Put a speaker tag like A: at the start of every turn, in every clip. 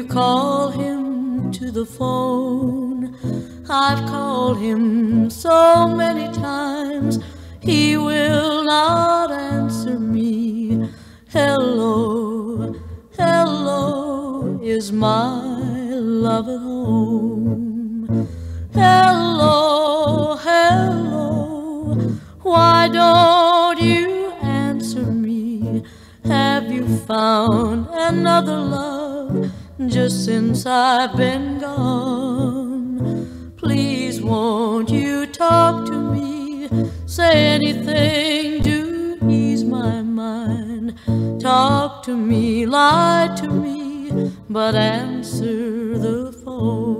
A: call him to the phone. I've called him so many times, he will not answer me. Hello, hello, is my love at home? Hello, hello, why don't you answer me? Have you found another love just since I've been gone? Please, won't you talk to me? Say anything to ease my mind. Talk to me, lie to me, but answer the phone.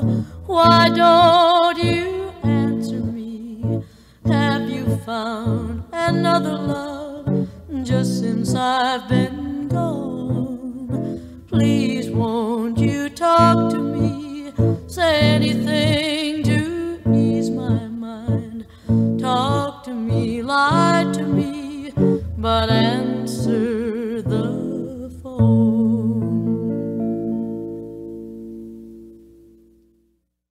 A: Why don't you answer me? Have you found another love just since I've been gone? Please won't you talk to me? Say anything to ease my mind. Talk to me, lie to me, but